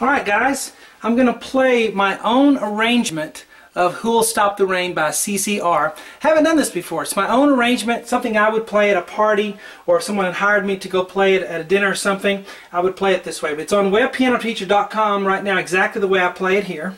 Alright guys, I'm going to play my own arrangement of Who'll Stop the Rain by CCR. Haven't done this before. It's my own arrangement, something I would play at a party or if someone had hired me to go play it at a dinner or something, I would play it this way. But it's on webpianoteacher.com right now exactly the way I play it here.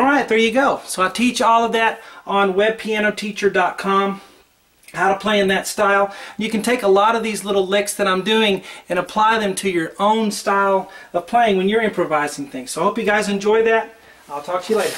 Alright, there you go. So I teach all of that on webpianoteacher.com how to play in that style. You can take a lot of these little licks that I'm doing and apply them to your own style of playing when you're improvising things. So I hope you guys enjoy that. I'll talk to you later.